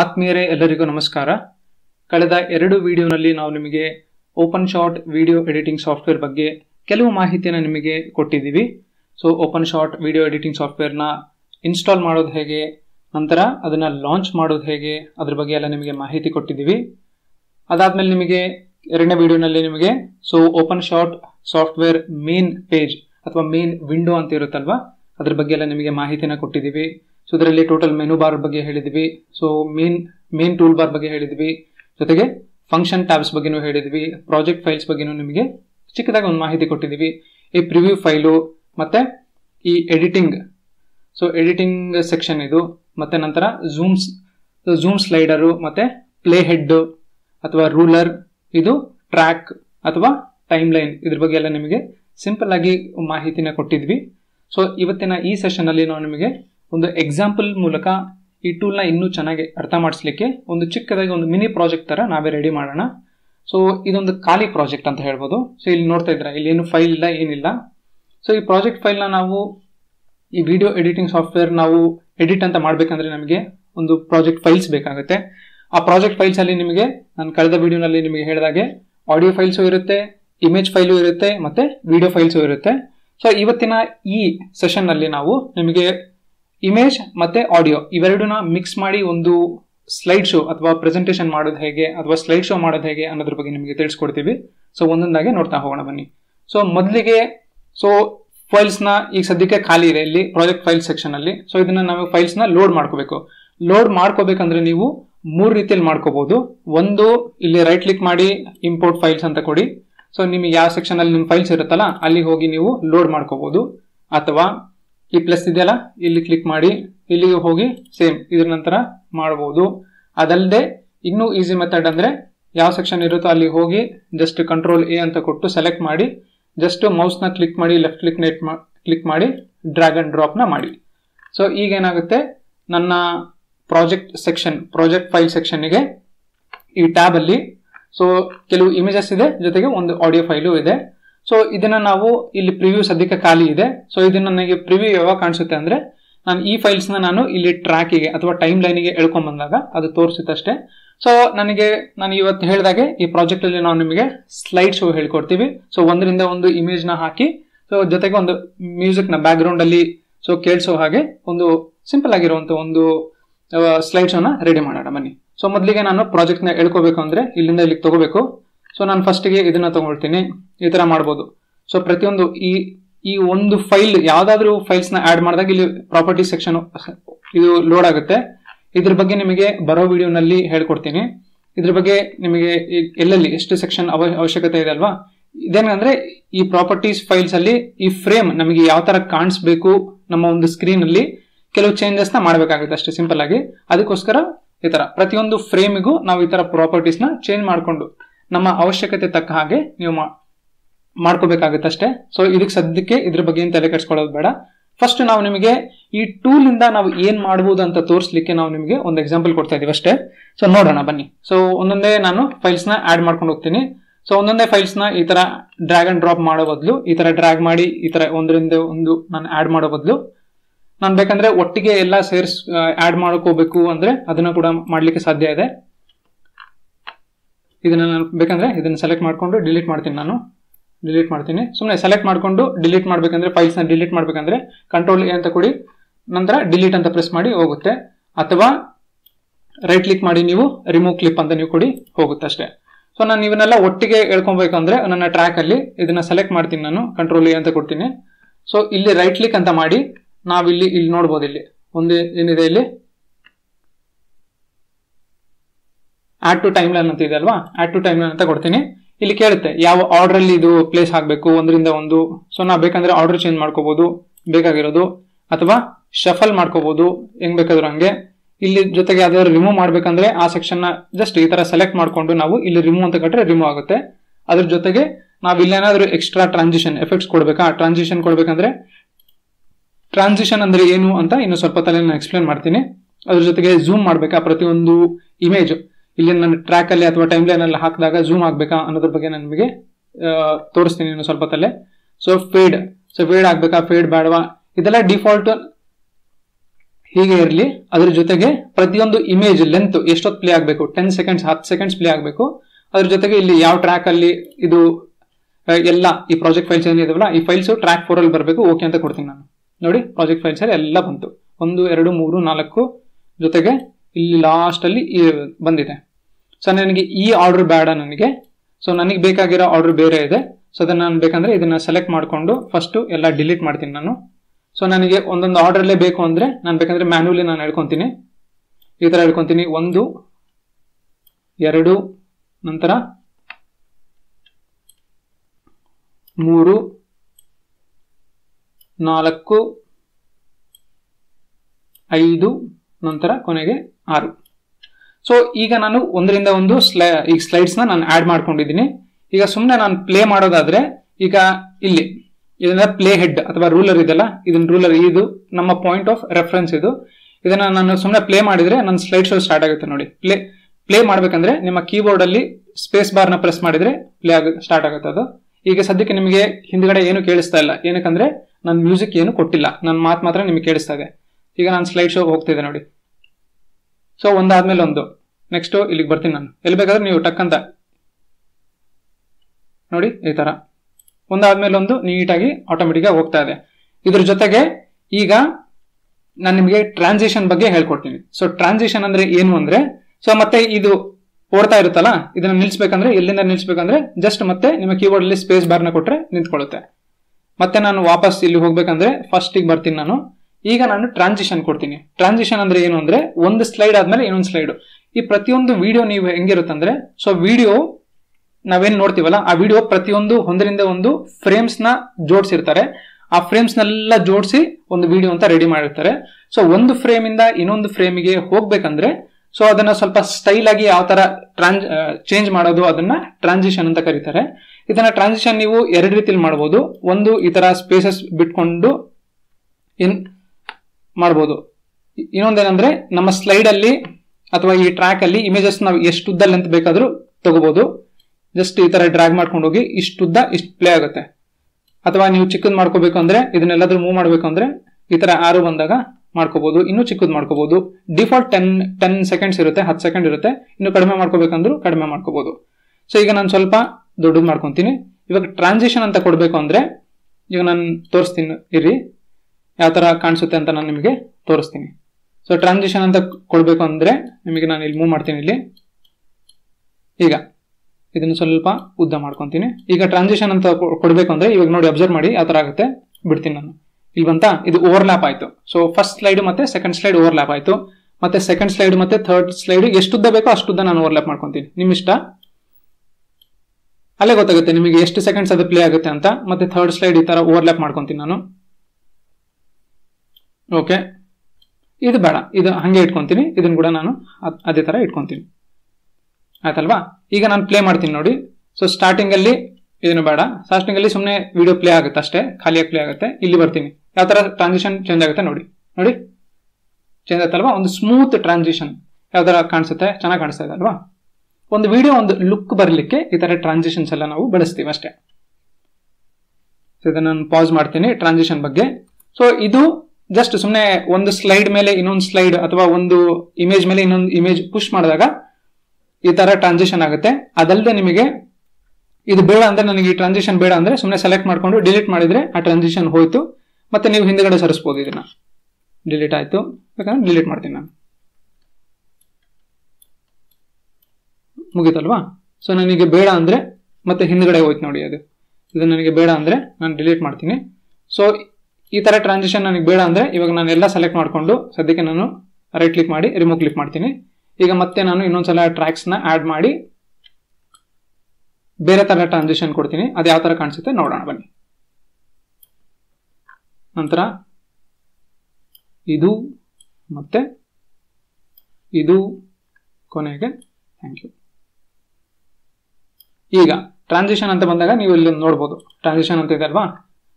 ಆತ್ಮೀಯರೇ, ಎಲ್ಲರಿಗೂ ನಮಸ್ಕಾರ. ಕಳೆದ ಎರಡು ವಿಡಿಯೋನಲ್ಲಿ ನಾವು ನಿಮಗೆ open shot video editing software ಬಗ್ಗೆ ಕೆಲವು ಮಾಹಿತಿಯನ್ನು ನಿಮಗೆ ಕೊಟ್ಟಿದ್ದೀವಿ. So open shot video editing ಸಾಫ್ಟ್ವೇರ್ನ ಇನ್ಸ್ಟಾಲ್ ಮಾಡೋದು ಹೇಗೆ, ನಂತರ ಅದನ್ನು ಲಾಂಚ್ ಮಾಡೋದು ಹೇಗೆ, ಅದ್ರ ಬಗ್ಗೆ ಎಲ್ಲ ನಿಮಗೆ ಮಾಹಿತಿ ಕೊಟ್ಟಿದ್ದೀವಿ. ಅದಾದಮೇಲೆ ನಿಮಗೆ ಎರಡನೇ ವಿಡಿಯೋನಲ್ಲಿ ನಿಮಗೆ so open shot software main page ಅಥವಾ ಮೇನ್ ವಿಂಡೋ ಅಂತ ಇರುತ್ತಲ್ವಾ, ಅದ್ರ ಬಗ್ಗೆ ಎಲ್ಲ ನಿಮಗೆ ಮಾಹಿತಿನ ಕೊಟ್ಟಿದ್ದೀವಿ. ಸೊ ಇದರಲ್ಲಿ ಟೋಟಲ್ ಮೆನು ಬಾರ್ ಬಗ್ಗೆ ಹೇಳಿದ್ವಿ. So main main tool bar ಬಗ್ಗೆ ಹೇಳಿದ್ವಿ. ಜೊತೆಗೆ ಫಂಕ್ಷನ್ ಟ್ಯಾಬ್ಸ್ ಬಗ್ಗೆನೂ ಹೇಳಿದ್ವಿ. ಪ್ರಾಜೆಕ್ಟ್ ಫೈಲ್ಸ್ ಬಗ್ಗೆನೂ ನಿಮಗೆ ಚಿಕ್ಕದಾಗಿ ಒಂದು ಮಾಹಿತಿ ಕೊಟ್ಟಿದ್ದೀವಿ. ಈ ಪ್ರಿವ್ಯೂ ಫೈಲು ಮತ್ತೆ ಈ ಎಡಿಟಿಂಗ್ ಸೊ ಎಡಿಟಿಂಗ್ ಸೆಕ್ಷನ್ ಇದು. ಮತ್ತೆ ನಂತರ ಝೂಮ್ಸ್ ಝೂಮ್ ಸ್ಲೈಡರು ಮತ್ತೆ ಪ್ಲೇ ಹೆಡ್ ಅಥವಾ ರೂಲರ್ ಇದು ಟ್ರ್ಯಾಕ್ ಅಥವಾ ಟೈಮ್ ಲೈನ್ ಇದ್ರ ಬಗ್ಗೆ ಎಲ್ಲ ನಿಮಗೆ ಸಿಂಪಲ್ ಆಗಿ ಮಾಹಿತಿನ ಕೊಟ್ಟಿದ್ವಿ. ಸೊ ಇವತ್ತಿನ ಈ ಸೆಷನ್ ಅಲ್ಲಿ ನಾವು ನಿಮಗೆ ಒಂದು ಎಕ್ಸಾಂಪಲ್ ಮೂಲಕ ಈ ಟೂಲ್ನ ಇನ್ನೂ ಚೆನ್ನಾಗಿ ಅರ್ಥ ಮಾಡಿಸ್ಲಿಕ್ಕೆ ಒಂದು ಚಿಕ್ಕದಾಗಿ ಒಂದು ಮಿನಿ ಪ್ರಾಜೆಕ್ಟ್ ತರ ನಾವೇ ರೆಡಿ ಮಾಡೋಣ. ಸೊ ಇದೊಂದು ಖಾಲಿ ಪ್ರಾಜೆಕ್ಟ್ ಅಂತ ಹೇಳ್ಬೋದು. ಸೊ ಇಲ್ಲಿ ನೋಡ್ತಾ ಇದ್ರೆ ಇಲ್ಲಿ ಏನು ಫೈಲ್ ಇಲ್ಲ, ಏನಿಲ್ಲ. ಸೊ ಈ ಪ್ರಾಜೆಕ್ಟ್ ಫೈಲ್ನ ನಾವು ಈ ವಿಡಿಯೋ ಎಡಿಟಿಂಗ್ ಸಾಫ್ಟ್ವೇರ್ ನಾವು ಎಡಿಟ್ ಅಂತ ಮಾಡಬೇಕಂದ್ರೆ ನಮಗೆ ಒಂದು ಪ್ರಾಜೆಕ್ಟ್ ಫೈಲ್ಸ್ ಬೇಕಾಗುತ್ತೆ. ಆ ಪ್ರಾಜೆಕ್ಟ್ ಫೈಲ್ಸ್ ಅಲ್ಲಿ ನಿಮಗೆ, ನಾನು ಕಳೆದ ವಿಡಿಯೋನಲ್ಲಿ ನಿಮಗೆ ಹೇಳಿದಾಗೆ ಆಡಿಯೋ ಫೈಲ್ಸು ಇರುತ್ತೆ ಇಮೇಜ್ ಫೈಲು ಇರುತ್ತೆ, ಮತ್ತೆ ವಿಡಿಯೋ ಫೈಲ್ಸು ಇರುತ್ತೆ. ಸೊ ಇವತ್ತಿನ ಈ ಸೆಷನ್ನಲ್ಲಿ ನಾವು ನಿಮಗೆ ಇಮೇಜ್ ಮತ್ತೆ ಆಡಿಯೋ ಇವೆರಡನ್ನ ಮಿಕ್ಸ್ ಮಾಡಿ ಒಂದು ಸ್ಲೈಡ್ ಶೋ ಅಥವಾ ಪ್ರೆಸೆಂಟೇಷನ್ ಮಾಡೋದು ಹೇಗೆ ಅಥವಾ ಸ್ಲೈಡ್ ಶೋ ಮಾಡೋದು ಹೇಗೆ ಅನ್ನೋದ್ರ ಬಗ್ಗೆ ನಿಮಗೆ ತಿಳಿಸ್ಕೊಡ್ತೀವಿ. ಸೊ ಒಂದೊಂದಾಗಿ ನೋಡ್ತಾ ಹೋಗೋಣ ಬನ್ನಿ. ಸೊ ಮೊದಲಿಗೆ ಸೊ ಫೈಲ್ಸ್ನ ಈಗ ಸದ್ಯಕ್ಕೆ ಖಾಲಿ ಇದೆ ಇಲ್ಲಿ ಪ್ರಾಜೆಕ್ಟ್ ಫೈಲ್ ಸೆಕ್ಷನ್ ಅಲ್ಲಿ. ಸೊ ಇದನ್ನ ನಾವು ಫೈಲ್ಸ್ನ ಲೋಡ್ ಮಾಡ್ಕೋಬೇಕು. ಲೋಡ್ ಮಾಡ್ಕೋಬೇಕಂದ್ರೆ ನೀವು ಮೂರು ರೀತಿಯಲ್ಲಿ ಮಾಡ್ಕೋಬಹುದು ಒಂದು, ಇಲ್ಲಿ ರೈಟ್ ಕ್ಲಿಕ್ ಮಾಡಿ ಇಂಪೋರ್ಟ್ ಫೈಲ್ಸ್ ಅಂತ ಕೊಡಿ. ಸೊ ನಿಮಗೆ ಯಾವ ಸೆಕ್ಷನ್ ಅಲ್ಲಿ ನಿಮ್ಮ ಫೈಲ್ಸ್ ಇರುತ್ತಲ್ಲ, ಅಲ್ಲಿ ಹೋಗಿ ನೀವು ಲೋಡ್ ಮಾಡ್ಕೋಬಹುದು ಅಥವಾ ಈ ಪ್ಲಸ್ ಇದೆಯಲ್ಲ? ಇಲ್ಲಿ ಕ್ಲಿಕ್ ಮಾಡಿ, ಇಲ್ಲಿಗೆ ಹೋಗಿ ಸೇಮ್ ಇದ್ರ ನಂತರ ಮಾಡಬಹುದು ಅದಲ್ಲದೆ ಇನ್ನೂ ಈಸಿ ಮೆಥಡ್ ಅಂದ್ರೆ ಯಾವ ಸೆಕ್ಷನ್ ಇರುತ್ತೋ ಅಲ್ಲಿ ಹೋಗಿ ಜಸ್ಟ್ ಕಂಟ್ರೋಲ್ ಎ ಅಂತ ಕೊಟ್ಟು ಸೆಲೆಕ್ಟ್ ಮಾಡಿ ಜಸ್ಟ್ ಮೌಸ್ನ ಕ್ಲಿಕ್ ಮಾಡಿ ಲೆಫ್ಟ್ ಕ್ಲಿಕ್ ನೆಟ್ ಕ್ಲಿಕ್ ಮಾಡಿ ಡ್ರ್ಯಾಗ್ ಅಂಡ್ ಡ್ರಾಪ್ನ ಮಾಡಿ. ಸೊ ಈಗ ಏನಾಗುತ್ತೆ? ನನ್ನ ಪ್ರಾಜೆಕ್ಟ್ ಸೆಕ್ಷನ್ ಪ್ರಾಜೆಕ್ಟ್ ಫೈಲ್ ಸೆಕ್ಷನ್ಗೆ ಈ ಟ್ಯಾಬ್ ಅಲ್ಲಿ ಸೊ ಕೆಲವು ಇಮೇಜಸ್ ಇದೆ, ಜೊತೆಗೆ ಒಂದು ಆಡಿಯೋ ಫೈಲು ಇದೆ. ಸೊ ಇದನ್ನ ನಾವು ಇಲ್ಲಿ ಪ್ರಿವ್ಯೂ ಸದ್ಯಕ್ಕೆ ಖಾಲಿ ಇದೆ. ಸೊ ಇದನ್ನ ನನಗೆ ಪ್ರಿವ್ಯೂ ಯಾವಾಗ ಕಾಣಿಸುತ್ತೆ ಅಂದ್ರೆ, ನಾನು ಈ ಫೈಲ್ಸ್ ನಾನು ಇಲ್ಲಿ ಟ್ರ್ಯಾಕಿಗೆ ಅಥವಾ ಟೈಮ್ ಲೈನಿಗೆ ಎಳ್ಕೊಂಡ್ ಬಂದಾಗ ಅದು ತೋರಿಸುತ್ತಷ್ಟೇ ಸೊ ನನಗೆ, ನಾನು ಇವತ್ತು ಹೇಳಿದಾಗೆ ಈ ಪ್ರಾಜೆಕ್ಟ್ ಅಲ್ಲಿ ನಾವು ನಿಮಗೆ ಸ್ಲೈಡ್ ಶೋ ಹೇಳ್ಕೊಡ್ತೀವಿ. ಸೊ ಒಂದರಿಂದ ಒಂದು ಇಮೇಜ್ನ ಹಾಕಿ ಸೊ ಜೊತೆಗೆ ಒಂದು ಮ್ಯೂಸಿಕ್ನ ಬ್ಯಾಕ್ ಅಲ್ಲಿ ಸೊ ಕೇಳಿಸೋ ಹಾಗೆ ಒಂದು ಸಿಂಪಲ್ ಆಗಿರುವಂತ ಒಂದು ಸ್ಲೈಡ್ ಶೋನ ರೆಡಿ ಮಾಡೋಣ, ಬನ್ನಿ. ಸೊ ಮೊದಲಿಗೆ ನಾನು ಪ್ರಾಜೆಕ್ಟ್ನ ಎಳ್ಕೋಬೇಕು ಅಂದ್ರೆ ಇಲ್ಲಿಂದ ಇಲ್ಲಿಗೆ ತಗೋಬೇಕು. ಸೊ ನಾನು ಫಸ್ಟ್ಗೆ ಇದನ್ನ ತಗೊಳ್ತೀನಿ. ಈ ತರ ಮಾಡ್ಬೋದು. ಸೊ ಪ್ರತಿಯೊಂದು ಈ ಈ ಒಂದು ಫೈಲ್ ಯಾವ್ದಾದ್ರು ಫೈಲ್ಸ್ನ ಆಡ್ ಮಾಡಿದಾಗ ಇಲ್ಲಿ ಪ್ರಾಪರ್ಟಿ ಸೆಕ್ಷನ್ ಇದು ಲೋಡ್ ಆಗುತ್ತೆ. ಇದ್ರ ಬಗ್ಗೆ ನಿಮಗೆ ಬರೋ ವಿಡಿಯೋನಲ್ಲಿ ಹೇಳ್ಕೊಡ್ತೀನಿ. ಇದ್ರ ಬಗ್ಗೆ ನಿಮಗೆ ಎಲ್ಲೆಲ್ಲಿ, ಎಷ್ಟು ಸೆಕ್ಷನ್ ಅವಶ್ಯಕತೆ ಇದೆ ಅಲ್ವಾ? ಇದೇನಂದ್ರೆ ಈ ಪ್ರಾಪರ್ಟೀಸ್ ಫೈಲ್ಸ್ ಅಲ್ಲಿ ಈ ಫ್ರೇಮ್ ನಮಗೆ ಯಾವ ತರ ಕಾಣಿಸ್ಬೇಕು ನಮ್ಮ ಒಂದು ಸ್ಕ್ರೀನ್ ಅಲ್ಲಿ ಕೆಲವು ಚೇಂಜಸ್ನ ಮಾಡಬೇಕಾಗುತ್ತೆ ಅಷ್ಟೇ ಸಿಂಪಲ್ ಆಗಿ. ಅದಕ್ಕೋಸ್ಕರ ಈ ತರ, ಪ್ರತಿಯೊಂದು ಫ್ರೇಮಿಗೂ ನಾವು ಈ ತರ ಪ್ರಾಪರ್ಟೀಸ್ನ ಚೇಂಜ್ ಮಾಡಿಕೊಂಡು ನಮ್ಮ ಅವಶ್ಯಕತೆ ತಕ್ಕ ಹಾಗೆ ನೀವು ಮಾಡ್ಕೋಬೇಕಾಗುತ್ತೆ ಅಷ್ಟೇ ಸೊ ಇದಕ್ಕೆ ಸದ್ಯಕ್ಕೆ ಇದ್ರ ಬಗ್ಗೆ ತಲೆ ಕೆಡ್ಸ್ಕೊಳ್ಳೋದು ಬೇಡ. ಫಸ್ಟ್ ನಾವು ನಿಮಗೆ ಈ ಟೂಲ್ ಇಂದ ನಾವು ಏನ್ ಮಾಡಬಹುದು ಅಂತ ತೋರಿಸ್ಲಿಕ್ಕೆ ನಾವು ನಿಮಗೆ ಒಂದು ಎಕ್ಸಾಂಪಲ್ ಕೊಡ್ತಾ ಇದೀವಿ ಅಷ್ಟೇ. ಸೊ ನೋಡೋಣ, ಬನ್ನಿ. ಸೊ ಒಂದೊಂದೇ ನಾನು ಫೈಲ್ಸ್ನ ಆಡ್ ಮಾಡ್ಕೊಂಡು ಹೋಗ್ತೀನಿ. ಸೊ ಒಂದೊಂದೇ ಫೈಲ್ಸ್ನ ಈ ತರ ಡ್ರ್ಯಾಗ್ ಅಂಡ್ ಡ್ರಾಪ್ ಮಾಡೋ ಬದಲು, ಈ ತರ ಡ್ರ್ಯಾಗ್ ಮಾಡಿ, ಈ ತರ ಒಂದರಿಂದ ಒಂದು ನಾನು ಆಡ್ ಮಾಡೋ ಬದಲು. ನಾನು ಬೇಕಂದ್ರೆ ಒಟ್ಟಿಗೆ ಎಲ್ಲ ಸೇರ್ಸ್ ಆಡ್ ಮಾಡ್ಕೋಬೇಕು ಅಂದ್ರೆ ಅದನ್ನ ಕೂಡ ಮಾಡ್ಲಿಕ್ಕೆ ಸಾಧ್ಯ ಇದೆ. ಇದನ್ನ ನಾನು ಬೇಕಂದರೆ ಇದನ್ನು ಸೆಲೆಕ್ಟ್ ಮಾಡಿಕೊಂಡು ಡಿಲೀಟ್ ಮಾಡ್ತೀನಿ ನಾನು. ಡಿಲೀಟ್ ಮಾಡ್ತೀನಿ. ಸುಮ್ಮನೆ ಸೆಲೆಕ್ಟ್ ಮಾಡಿಕೊಂಡು ಡಿಲೀಟ್ ಮಾಡಬೇಕಂದ್ರೆ ಫೈಲ್ಸ್ನ ಡಿಲೀಟ್ ಮಾಡಬೇಕಂದ್ರೆ ಕಂಟ್ರೋಲ್ ಎ ಅಂತ ಕೊಡಿ. ನಂತರ ಡಿಲೀಟ್ ಅಂತ ಪ್ರೆಸ್ ಮಾಡಿ ಹೋಗುತ್ತೆ. ಅಥವಾ ರೈಟ್ ಕ್ಲಿಕ್ ಮಾಡಿ ನೀವು ರಿಮೂವ್ ಕ್ಲಿಪ್ ಅಂತ ನೀವು ಕೊಡಿ, ಹೋಗುತ್ತೆ ಅಷ್ಟೇ. ಸೊ ನಾನು ಇವನ್ನೆಲ್ಲ ಒಟ್ಟಿಗೆ ಹೇಳ್ಕೊಬೇಕಂದ್ರೆ ನನ್ನ ಟ್ರ್ಯಾಕಲ್ಲಿ ಇದನ್ನ ಸೆಲೆಕ್ಟ್ ಮಾಡ್ತೀನಿ ನಾನು ಕಂಟ್ರೋಲ್ ಎ ಅಂತ ಕೊಡ್ತೀನಿ. ಸೊ ಇಲ್ಲಿ ರೈಟ್ ಕ್ಲಿಕ್ ಅಂತ ಮಾಡಿ ನಾವಿಲ್ಲಿ ಇಲ್ಲಿ ನೋಡ್ಬೋದು ಇಲ್ಲಿ. ಒಂದು ಏನಿದೆ ಇಲ್ಲಿ? ಆಡ್ ಟು ಟೈಮ್ ಲೈನ್ ಅಂತ ಇದೆ ಅಲ್ವಾ? ಆಡ್ ಟು ಟೈಮ್ ಲೈನ್ ಅಂತ ಕೊಡ್ತೀನಿ. ಇಲ್ಲಿ ಕೇಳುತ್ತೆ, ಯಾವ ಆರ್ಡರ್ ಅಲ್ಲಿ ಇದು ಪ್ಲೇಸ್ ಆಗಬೇಕು ಒಂದರಿಂದ ಒಂದು. ಸೊ ನಾ ಬೇಕಂದ್ರೆ ಆರ್ಡರ್ ಚೇಂಜ್ ಮಾಡ್ಕೋಬಹುದು ಬೇಕಾಗಿರೋದು. ಅಥವಾ ಶಫಲ್ ಮಾಡ್ಕೋಬಹುದು ಹೆಂಗ್ ಬೇಕಾದ್ರೂ ಹಂಗೆ. ಇಲ್ಲಿ ಜೊತೆಗೆ ಯಾವ್ದಾದ್ರು ರಿಮೂವ್ ಮಾಡ್ಬೇಕಂದ್ರೆ ಆ ಸೆಕ್ಷನ್ನ ಜಸ್ಟ್ ಈ ತರ ಸೆಲೆಕ್ಟ್ ಮಾಡ್ಕೊಂಡು ನಾವು ಇಲ್ಲಿ ರಿಮೂವ್ ಅಂತ ಕಟ್ರೆ ರಿಮೂವ್ ಆಗುತ್ತೆ. ಅದ್ರ ಜೊತೆಗೆ ನಾವು ಇಲ್ಲೇನಾದ್ರೂ ಎಕ್ಸ್ಟ್ರಾ ಟ್ರಾನ್ಸಿಷನ್ ಎಫೆಕ್ಟ್ಸ್ ಕೊಡ್ಬೇಕಾ? ಟ್ರಾನ್ಸಿಷನ್ ಕೊಡ್ಬೇಕಂದ್ರೆ ಟ್ರಾನ್ಸಿಷನ್ ಅಂದ್ರೆ ಏನು ಅಂತ ಇನ್ನು ಸ್ವಲ್ಪ ತಲೆ ನಾನು ಎಕ್ಸ್ಪ್ಲೇನ್ ಮಾಡ್ತೀನಿ. ಅದ್ರ ಜೊತೆಗೆ ಝೂಮ್ ಮಾಡ್ಬೇಕಾ? ಪ್ರತಿಯೊಂದು ಇಮೇಜ್ ಇಲ್ಲಿ ನನ್ನ ಟ್ರ್ಯಾಕ್ ಅಲ್ಲಿ ಅಥವಾ ಟೈಮ್ ಲೈನ್ ಅಲ್ಲಿ ಹಾಕಿದಾಗ ಝೂಮ್ ಆಗ್ಬೇಕಾ ಅನ್ನೋದ್ರ ಬಗ್ಗೆ ನಾನು ನಿಮಗೆ ತೋರಿಸ್ತೀನಿ ಇನ್ನು ಸ್ವಲ್ಪ ತಲೆ ಸೊ ಫೇಡ್ ಸೊ ಫೇಡ್ ಆಗ್ಬೇಕಾ? ಫೇಡ್ ಬೇಡವಾ? ಇದೆಲ್ಲ ಡಿಫಾಲ್ಟ್ ಹೀಗೆ ಇರಲಿ. ಅದ್ರ ಜೊತೆಗೆ ಪ್ರತಿಯೊಂದು ಇಮೇಜ್ ಲೆಂತ್ ಎಷ್ಟೊತ್ತು ಪ್ಲೇ ಆಗಬೇಕು? ಟೆನ್ ಸೆಕೆಂಡ್ಸ್ ಹತ್ತು ಸೆಕೆಂಡ್ಸ್ ಪ್ಲೇ ಆಗಬೇಕು. ಅದ್ರ ಜೊತೆಗೆ ಇಲ್ಲಿ ಯಾವ ಟ್ರ್ಯಾಕ್ ಅಲ್ಲಿ ಇದು ಎಲ್ಲ ಈ ಪ್ರಾಜೆಕ್ಟ್ ಫೈಲ್ಸ್ ಏನಿದಾವಲ್ಲ ಈ ಫೈಲ್ಸ್ ಟ್ರ್ಯಾಕ್ ಫೋರ್ ಅಲ್ಲಿ ಬರಬೇಕು. ಓಕೆ ಅಂತ ಕೊಡ್ತೀನಿ ನಾನು. ನೋಡಿ ಪ್ರಾಜೆಕ್ಟ್ ಫೈಲ್ಸ್ ಎಲ್ಲ ಬಂತು. ಒಂದು, ಎರಡು, ಮೂರು, ನಾಲ್ಕು ಜೊತೆಗೆ ಇಲ್ಲಿ ಲಾಸ್ಟ್ ಅಲ್ಲಿ ಬಂದಿದೆ. ಸೊ ನನಗೆ ಈ ಆರ್ಡರ್ ಬೇಡ ನನಗೆ. ಸೊ ನನಗೆ ಬೇಕಾಗಿರೋ ಆರ್ಡರ್ ಬೇರೆ ಇದೆ. ಸೊ ಅದನ್ನ ನಾನು ಬೇಕಂದ್ರೆ ಇದನ್ನ ಸೆಲೆಕ್ಟ್ ಮಾಡಿಕೊಂಡು ಫಸ್ಟ್ ಎಲ್ಲ ಡಿಲೀಟ್ ಮಾಡ್ತೀನಿ ನಾನು. ಸೊ ನನಗೆ ಒಂದೊಂದು ಆರ್ಡರ್ಲೇ ಬೇಕು ಅಂದ್ರೆ ನಾನು ಬೇಕಂದ್ರೆ ಮ್ಯಾನ್ಯೂಲಿ ನಾನು ಹೇಳ್ಕೊತೀನಿ. ಈ ತರ ಹೇಳ್ಕೊತೀನಿ. ಒಂದು, ಎರಡು, ನಂತರ ಮೂರು, ನಾಲ್ಕು, ಐದು, ನಂತರ ಕೊನೆಗೆ ಆರು. ಸೊ ಈಗ ನಾನು ಒಂದರಿಂದ ಒಂದು ಸ್ಲೈ, ಈಗ ಸ್ಲೈಡ್ಸ್ನ ನಾನು ಆ್ಯಡ್ ಮಾಡ್ಕೊಂಡಿದ್ದೀನಿ. ಈಗ ಸುಮ್ಮನೆ ನಾನು ಪ್ಲೇ ಮಾಡೋದಾದರೆ, ಈಗ ಇಲ್ಲಿ, ಇದನ್ನ ಪ್ಲೇ ಹೆಡ್ ಅಥವಾ ರೂಲರ್ ಇದೆಲ್ಲ ಇದನ್ನ ರೂಲರ್ ಇದು ನಮ್ಮ ಪಾಯಿಂಟ್ ಆಫ್ ರೆಫರೆನ್ಸ್ ಇದು. ಇದನ್ನ ನಾನು ಸುಮ್ಮನೆ ಪ್ಲೇ ಮಾಡಿದ್ರೆ ನನ್ನ ಸ್ಲೈಡ್ ಶೋ ಸ್ಟಾರ್ಟ್ ಆಗುತ್ತೆ ನೋಡಿ. ಪ್ಲೇ ಪ್ಲೇ ಮಾಡಬೇಕಂದ್ರೆ ನಿಮ್ಮ ಕೀಬೋರ್ಡ್ ಅಲ್ಲಿ ಸ್ಪೇಸ್ ಬಾರ್ನ ಪ್ರೆಸ್ ಮಾಡಿದ್ರೆ ಪ್ಲೇ ಆಗ ಸ್ಟಾರ್ಟ್ ಆಗುತ್ತೆ ಅದು. ಈಗ ಸದ್ಯಕ್ಕೆ ನಿಮಗೆ ಹಿಂದ್ಗಡೆ ಏನು ಕೇಳಿಸ್ತಾ ಇಲ್ಲ. ಏನಕ್ಕಂದ್ರೆ ನನ್ನ ಮ್ಯೂಸಿಕ್ ಏನು ಕೊಟ್ಟಿಲ್ಲ. ನನ್ನ ಮಾತು ಮಾತ್ರ ನಿಮಗೆ ಕೇಳಿಸ್ತಾ ಇದೆ. ಈಗ ನಾನು ಸ್ಲೈಡ್ ಶೋ ಹೋಗ್ತಿದೆ ನೋಡಿ. ಸೊ ಒಂದಾದ್ಮೇಲೆ ಒಂದು. ನೆಕ್ಸ್ಟ್ ಇಲ್ಲಿಗೆ ಬರ್ತೀನಿ ನಾನು. ಎಲ್ಲಿ ಬೇಕಾದ್ರೆ ನೀವು ಟಕ್ ಅಂತ ನೋಡಿ, ಈ ತರ. ಒಂದಾದ್ಮೇಲೆ ಒಂದು ನೀಟಾಗಿ ಆಟೋಮೆಟಿಕ್ ಆಗಿ ಹೋಗ್ತಾ ಇದೆ. ಇದ್ರ ಜೊತೆಗೆ ಈಗ ನಾನು ನಿಮಗೆ ಟ್ರಾನ್ಸಿಷನ್ ಬಗ್ಗೆ ಹೇಳ್ಕೊಡ್ತೀನಿ. ಸೊ ಟ್ರಾನ್ಸಿಷನ್ ಅಂದ್ರೆ ಏನು ಅಂದ್ರೆ ಸೊ ಮತ್ತೆ ಇದು ಓಡ್ತಾ ಇರುತ್ತಲ್ಲ, ಇದನ್ನ ನಿಲ್ಸ್ಬೇಕಂದ್ರೆ, ಎಲ್ಲಿಂದ ನಿಲ್ಸ್ಬೇಕಂದ್ರೆ ಜಸ್ಟ್ ಮತ್ತೆ ನಿಮ್ಮ ಕೀಬೋರ್ಡ್ ಅಲ್ಲಿ ಸ್ಪೇಸ್ ಬಾರ್ನ ಕೊಟ್ರೆ ನಿಂತ್ಕೊಳ್ಳುತ್ತೆ. ಮತ್ತೆ ನಾನು ವಾಪಸ್ ಇಲ್ಲಿ ಹೋಗ್ಬೇಕಂದ್ರೆ ಫಸ್ಟ್ ಈಗ ಬರ್ತೀನಿ ನಾನು. ಈಗ ನಾನು ಟ್ರಾನ್ಸಿಷನ್ ಕೊಡ್ತೀನಿ. ಟ್ರಾನ್ಸಿಷನ್ ಅಂದ್ರೆ ಏನು ಅಂದ್ರೆ ಒಂದು ಸ್ಲೈಡ್ ಆದ್ಮೇಲೆ ಇನ್ನೊಂದು ಸ್ಲೈಡ್ ಈ ಪ್ರತಿಯೊಂದು ವಿಡಿಯೋ ನೀವು ಹೆಂಗಿರುತ್ತಂದ್ರೆ ಸೊ ವಿಡಿಯೋ ನಾವೇನ್ ನೋಡ್ತೀವಲ್ಲ, ಆ ವಿಡಿಯೋ ಪ್ರತಿಯೊಂದು ಒಂದರಿಂದ ಒಂದು ಫ್ರೇಮ್ಸ್ನ ಜೋಡಿಸಿರ್ತಾರೆ. ಆ ಫ್ರೇಮ್ಸ್ ನೆಲ್ಲ ಜೋಡಿಸಿ ಒಂದು ವಿಡಿಯೋ ಅಂತ ರೆಡಿ ಮಾಡಿರ್ತಾರೆ. ಸೊ ಒಂದು ಫ್ರೇಮ್ ಇಂದ ಇನ್ನೊಂದು ಫ್ರೇಮಿಗೆ ಹೋಗ್ಬೇಕಂದ್ರೆ ಸೊ ಅದನ್ನ ಸ್ವಲ್ಪ ಸ್ಟೈಲ್ ಆಗಿ ಯಾವ ತರ ಟ್ರಾನ್ ಚೇಂಜ್ ಮಾಡೋದು, ಅದನ್ನ ಟ್ರಾನ್ಸಿಷನ್ ಅಂತ ಕರೀತಾರೆ. ಇದನ್ನ ಟ್ರಾನ್ಸಿಷನ್ ನೀವು ಎರಡು ರೀತಿಲಿ ಮಾಡಬಹುದು ಒಂದು ಈ ತರ ಸ್ಪೇಸಸ್ ಬಿಟ್ಕೊಂಡು, ಇನ್ ಮಾಡ್ಬೋದು. ಇನ್ನೊಂದೇನಂದ್ರೆ, ನಮ್ಮ ಸ್ಲೈಡ್ ಅಲ್ಲಿ ಅಥವಾ ಈ ಟ್ರ್ಯಾಕ್ ಅಲ್ಲಿ ಇಮೇಜಸ್ ನಾವು ಎಷ್ಟು ಉದ್ದಲ್ಲಿ ಅಂತ ಬೇಕಾದ್ರೂ ತಗೋಬಹುದು ಜಸ್ಟ್ ಈ ತರ ಡ್ರ್ಯಾಗ್ ಮಾಡ್ಕೊಂಡು ಹೋಗಿ ಇಷ್ಟು ಉದ್ದ ಇಷ್ಟು ಪ್ಲೇ ಆಗುತ್ತೆ. ಅಥವಾ ನೀವು ಚಿಕ್ಕದ್ ಮಾಡ್ಕೋಬೇಕು ಅಂದ್ರೆ ಇದನ್ನೆಲ್ಲಾದ್ರೂ ಮೂವ್ ಮಾಡ್ಬೇಕು ಅಂದ್ರೆ ಈ ತರ ಆರು ಬಂದಾಗ ಮಾಡ್ಕೋಬಹುದು ಇನ್ನೂ ಚಿಕ್ಕದ್ ಮಾಡ್ಕೋಬಹುದು ಡಿಫಾಲ್ಟ್ ಟೆನ್ ಟೆನ್ ಸೆಕೆಂಡ್ಸ್ ಇರುತ್ತೆ, ಹತ್ತು ಸೆಕೆಂಡ್ ಇರುತ್ತೆ. ಇನ್ನು ಕಡಿಮೆ ಮಾಡ್ಕೋಬೇಕಂದ್ರೂ ಕಡಿಮೆ ಮಾಡ್ಕೋಬಹುದು ಸೊ ಈಗ ನಾನು ಸ್ವಲ್ಪ ದೊಡ್ಡದು ಮಾಡ್ಕೊತೀನಿ. ಇವಾಗ ಟ್ರಾನ್ಸಿಷನ್ ಅಂತ ಕೊಡಬೇಕು ಅಂದ್ರೆ, ಈಗ ನಾನು ತೋರಿಸ್ತೀನಿ, ಇರಿ. ಯಾವ ತರ ಕಾಣಿಸುತ್ತೆ ಅಂತ ನಾನು ನಿಮಗೆ ತೋರಿಸ್ತೀನಿ. ಸೊ ಟ್ರಾನ್ಸಿಷನ್ ಅಂತ ಕೊಡಬೇಕು ಅಂದ್ರೆ ನಿಮಗೆ ನಾನು ಇಲ್ಲಿ ಮೂವ್ ಮಾಡ್ತೀನಿ ಇಲ್ಲಿ. ಈಗ ಇದನ್ನು ಸ್ವಲ್ಪ ಉದ್ದ ಮಾಡ್ಕೊತೀನಿ. ಈಗ ಟ್ರಾನ್ಸಿಷನ್ ಅಂತ ಕೊಡ್ಬೇಕು ಅಂದ್ರೆ ಇವಾಗ ನೋಡಿ ಅಬ್ಸರ್ವ್ ಮಾಡಿ ಯಾವ ತರ ಆಗುತ್ತೆ ಬಿಡ್ತೀನಿ ನಾನು. ಇಲ್ಲಿ ಬಂತಾ, ಇದು ಓವರ್ಲ್ಯಾಪ್ ಆಯ್ತು. ಸೊ ಫಸ್ಟ್ ಸ್ಲೈಡ್ ಮತ್ತೆ ಸೆಕೆಂಡ್ ಸ್ಲೈಡ್ ಓವರ್ಲ್ಯಾಪ್ ಆಯ್ತು. ಮತ್ತೆ ಸೆಕೆಂಡ್ ಸ್ಲೈಡ್ ಮತ್ತೆ ಥರ್ಡ್ ಸ್ಲೈಡ್ ಎಷ್ಟು ಉದ್ದ ಬೇಕೋ ಅಷ್ಟು ಉದ್ದ ನಾನು ಓವರ್ಲ್ಯಾಪ್ ಮಾಡ್ಕೊತೀನಿ. ನಿಮ್ ಇಷ್ಟ? ಅಲ್ಲೇ ಗೊತ್ತಾಗುತ್ತೆ ನಿಮಗೆ ಎಷ್ಟು ಸೆಕೆಂಡ್ಸ್ ಅದು ಪ್ಲೇ ಆಗುತ್ತೆ ಅಂತ. ಮತ್ತೆ ಥರ್ಡ್ ಸ್ಲೈಡ್ ಈ ತರ ಓವರ್ಲ್ಯಾಪ್ ಮಾಡ್ಕೊತೀನಿ ನಾನು. ಓಕೆ ಇದು ಬೇಡ. ಇದು ಹಂಗೆ ಇಟ್ಕೊಂತೀನಿ. ಇದನ್ನ ಕೂಡ ನಾನು ಅದೇ ತರ ಇಟ್ಕೊಂತೀನಿ. ಆಯ್ತಲ್ವಾ? ಈಗ ನಾನು ಪ್ಲೇ ಮಾಡ್ತೀನಿ ನೋಡಿ. ಸೊ ಸ್ಟಾರ್ಟಿಂಗ್ ಅಲ್ಲಿ ಇದನ್ನು ಬೇಡ. ಸ್ಟಾರ್ಟಿಂಗ್ ಅಲ್ಲಿ ಸುಮ್ಮನೆ ವಿಡಿಯೋ ಪ್ಲೇ ಆಗುತ್ತೆ ಅಷ್ಟೇ. ಖಾಲಿಯಾಗಿ ಪ್ಲೇ ಆಗುತ್ತೆ. ಇಲ್ಲಿ ಬರ್ತೀನಿ. ಯಾವ ತರ ಟ್ರಾನ್ಸಿಷನ್ ಚೇಂಜ್ ಆಗುತ್ತೆ ನೋಡಿ. ನೋಡಿ. ಚೇಂಜ್ ಆಯ್ತಲ್ವಾ? ಒಂದು ಸ್ಮೂತ್ ಟ್ರಾನ್ಸಿಷನ್ ಯಾವ ತರ ಕಾಣಿಸುತ್ತೆ? ಚೆನ್ನಾಗಿ ಕಾಣಿಸ್ತಾ ಇದೆ ಅಲ್ವಾ? ಒಂದು ವಿಡಿಯೋ ಒಂದು ಲುಕ್ ಬರಲಿಕ್ಕೆ ಈ ತರ ಟ್ರಾನ್ಸಿಷನ್ಸ್ ಎಲ್ಲ ನಾವು ಬಳಸ್ತೀವಿ ಅಷ್ಟೇ. ಸೊ ಇದನ್ನ ನಾನು ಪಾಸ್ ಮಾಡ್ತೀನಿ. ಟ್ರಾನ್ಸಿಷನ್ ಬಗ್ಗೆ. ಸೊ ಇದು ಜಸ್ಟ್ ಸುಮ್ಮನೆ ಒಂದು ಸ್ಲೈಡ್ ಮೇಲೆ ಇನ್ನೊಂದು ಸ್ಲೈಡ್ ಅಥವಾ ಒಂದು ಇಮೇಜ್ ಮೇಲೆ ಇನ್ನೊಂದು ಇಮೇಜ್ ಪುಷ್ ಮಾಡಿದಾಗ ಈ ತರ ಟ್ರಾನ್ಸಿಷನ್ ಆಗುತ್ತೆ. ಅದಲ್ಲದೆ ನಿಮಗೆ ಇದು ಬೇಡ ಅಂದ್ರೆ ನನಗೆ ಈ ಟ್ರಾನ್ಸಿಷನ್ ಬೇಡ ಅಂದ್ರೆ ಸುಮ್ಮನೆ ಸೆಲೆಕ್ಟ್ ಮಾಡಿಕೊಂಡು ಡಿಲೀಟ್ ಮಾಡಿದ್ರೆ ಆ ಟ್ರಾನ್ಸಿಷನ್ ಹೋಯ್ತು. ಮತ್ತೆ ನೀವು ಹಿಂದೆಗಡೆ ಸರಿಸ್ಬೋದು ಇದನ್ನ. ಡಿಲೀಟ್ ಆಯ್ತು. ಯಾಕಂದ್ರೆ ಡಿಲೀಟ್ ಮಾಡ್ತೀನಿ ನಾನು. ಮುಗೀತಲ್ವಾ? ಸೊ ನನಗೆ ಬೇಡ ಅಂದ್ರೆ ಮತ್ತೆ ಹಿಂದ್ಗಡೆ ಹೋಯ್ತು ನೋಡಿ ಅದು. ಇದು ನನಗೆ ಬೇಡ ಅಂದ್ರೆ ನಾನು ಡಿಲೀಟ್ ಮಾಡ್ತೀನಿ. ಸೊ ಈ ತರ ಟ್ರಾನ್ಸಿಷನ್ ನನಗೆ ಬೇಡ ಅಂದ್ರೆ ಇವಾಗ ನಾನು ಎಲ್ಲ ಸೆಲೆಕ್ಟ್ ಮಾಡ್ಕೊಂಡು ಸದ್ಯಕ್ಕೆ ನಾನು ರೈಟ್ ಕ್ಲಿಕ್ ಮಾಡಿ ರಿಮೂವ್ ಕ್ಲಿಕ್ ಮಾಡ್ತೀನಿ. ಈಗ ಮತ್ತೆ ನಾನು ಇನ್ನೊಂದ್ಸಲ ಟ್ರ್ಯಾಕ್ಸ್ನ ಆಡ್ ಮಾಡಿ ಬೇರೆ ತರ ಟ್ರಾನ್ಸಿಷನ್ ಕೊಡ್ತೀನಿ. ಅದು ಯಾವ ತರ ಕಾಣಿಸುತ್ತೆ ನೋಡೋಣ, ಬನ್ನಿ. ನಂತರ ಇದು ಮತ್ತೆ ಇದು ಕೊನೆಗೆ ಥ್ಯಾಂಕ್ ಯು ಈಗ ಟ್ರಾನ್ಸಿಷನ್ ಅಂತ ಬಂದಾಗ ನೀವು ಇಲ್ಲಿ ನೋಡ್ಬೋದು. ಟ್ರಾನ್ಸಿಷನ್ ಅಂತ ಇದೆ ಅಲ್ವಾ?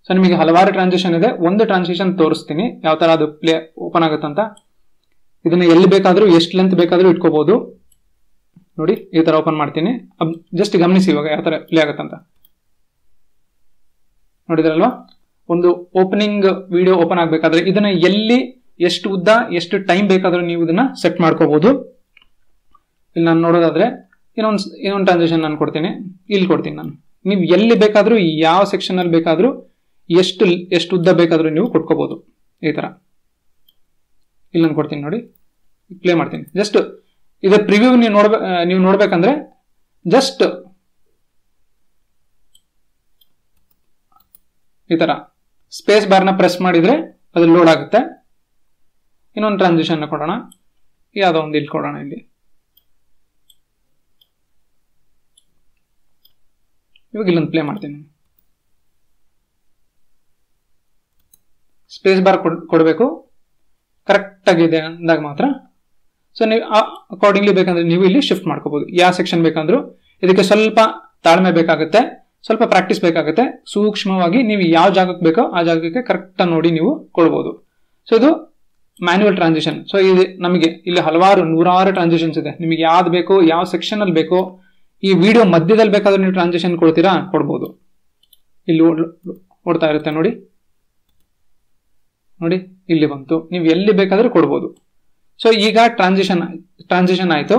ಸೊ ನಿಮಗೆ ಹಲವಾರು ಟ್ರಾನ್ಸಾಕ್ಷನ್ ಇದೆ. ಒಂದು ಟ್ರಾನ್ಸಾಕ್ಷನ್ ತೋರಿಸ್ತೀನಿ. ಯಾವ ತರ ಅದು ಪ್ಲೇ ಓಪನ್ ಆಗುತ್ತಂತ. ಇದನ್ನ ಎಲ್ಲಿ ಬೇಕಾದರೂ, ಎಷ್ಟು ಲೆಂತ್ ಬೇಕಾದರೂ ಇಟ್ಕೋಬಹುದು ನೋಡಿ, ಈ ತರ ಓಪನ್ ಮಾಡ್ತೀನಿ. ಜಸ್ಟ್ ಗಮನಿಸಿ ಇವಾಗ ಯಾವ ತರ ಪ್ಲೇ ಆಗುತ್ತಂತ. ನೋಡಿದ್ರಲ್ವಾ? ಒಂದು ಓಪನಿಂಗ್ ವಿಡಿಯೋ ಓಪನ್ ಆಗಬೇಕಾದ್ರೆ ಇದನ್ನ ಎಲ್ಲಿ, ಎಷ್ಟು ಉದ್ದ, ಎಷ್ಟು ಟೈಮ್ ಬೇಕಾದರೂ ನೀವು ಇದನ್ನ ಸೆಟ್ ಮಾಡ್ಕೋಬಹುದು ಇಲ್ಲಿ ನಾನು ನೋಡೋದಾದ್ರೆ, ಇನ್ನೊಂದು ಇನ್ನೊಂದು ಟ್ರಾನ್ಸಾಕ್ಷನ್ ನಾನು ಕೊಡ್ತೀನಿ. ಇಲ್ಲಿ ಕೊಡ್ತೀನಿ ನಾನು. ನೀವು ಎಲ್ಲಿ ಬೇಕಾದರೂ, ಯಾವ ಸೆಕ್ಷನ್ ಅಲ್ಲಿ ಬೇಕಾದರೂ ಎಷ್ಟು ಎಷ್ಟು ಉದ್ದ ಬೇಕಾದರೂ ನೀವು ಕೊಟ್ಕೋಬೋದು. ಈ ತರ. ಇಲ್ಲೊಂದು ಕೊಡ್ತೀನಿ ನೋಡಿ. ಪ್ಲೇ ಮಾಡ್ತೀನಿ. ಜಸ್ಟ್ ಇದರ ಪ್ರಿವ್ಯೂ ನೀವು ನೋಡ್ಬೇಕು ನೀವು ನೋಡ್ಬೇಕಂದ್ರೆ ಜಸ್ಟ್ ಈ ಥರ ಸ್ಪೇಸ್ ಬಾರ್ನ ಪ್ರೆಸ್ ಮಾಡಿದ್ರೆ ಅದು ಲೋಡ್ ಆಗುತ್ತೆ. ಇನ್ನೊಂದು ಟ್ರಾನ್ಸಿಷನ್ ಕೊಡೋಣ. ಯಾವುದೋ ಒಂದು ಇಲ್ಲಿ ಕೊಡೋಣ ಇಲ್ಲಿ. ಇವಾಗ ಇಲ್ಲೊಂದು ಪ್ಲೇ ಮಾಡ್ತೀನಿ. ಸ್ಪೇಸ್ ಬಾರ್ ಕೊಡಬೇಕು. ಕರೆಕ್ಟ್ ಆಗಿದೆ ಅಂದಾಗ ಮಾತ್ರ. ಸೊ ನೀವು ಅಕಾರ್ಡಿಂಗ್ಲಿ ಬೇಕಂದ್ರೆ ನೀವು ಇಲ್ಲಿ ಶಿಫ್ಟ್ ಮಾಡ್ಕೋಬಹುದು ಯಾವ ಸೆಕ್ಷನ್ ಬೇಕಂದ್ರು ಇದಕ್ಕೆ ಸ್ವಲ್ಪ ತಾಳ್ಮೆ ಬೇಕಾಗುತ್ತೆ. ಸ್ವಲ್ಪ ಪ್ರಾಕ್ಟೀಸ್ ಬೇಕಾಗುತ್ತೆ. ಸೂಕ್ಷ್ಮವಾಗಿ ನೀವು ಯಾವ ಜಾಗಕ್ಕೆ ಬೇಕೋ ಆ ಜಾಗಕ್ಕೆ ಕರೆಕ್ಟ್ ನೋಡಿ ನೀವು ಕೊಡ್ಬೋದು. ಸೊ ಇದು ಮ್ಯಾನ್ಯುವಲ್ ಟ್ರಾನ್ಸಿಷನ್ ಸೊ ಇದು ನಮಗೆ ಇಲ್ಲಿ ಹಲವಾರು ನೂರಾರು ಟ್ರಾನ್ಸಿಷನ್ಸ್ ಇದೆ. ನಿಮಗೆ ಯಾವ್ದು ಬೇಕೋ, ಯಾವ ಸೆಕ್ಷನ್ ಅಲ್ಲಿ ಬೇಕೋ, ಈ ವಿಡಿಯೋ ಮಧ್ಯದಲ್ಲಿ ಬೇಕಾದ್ರೆ ನೀವು ಟ್ರಾನ್ಸಿಷನ್ ಕೊಡ್ತೀರಾ? ಕೊಡ್ಬೋದು. ಇಲ್ಲಿ ಓಡ್- ಓಡ್ತಾ ಇರುತ್ತೆ ನೋಡಿ. ನೋಡಿ, ಇಲ್ಲಿ ಬಂತು. ನೀವು ಎಲ್ಲಿ ಬೇಕಾದರೂ ಕೊಡ್ಬೋದು. ಸೊ ಈಗ ಟ್ರಾನ್ಸಿಷನ್ ಟ್ರಾನ್ಸಿಷನ್ ಆಯಿತು.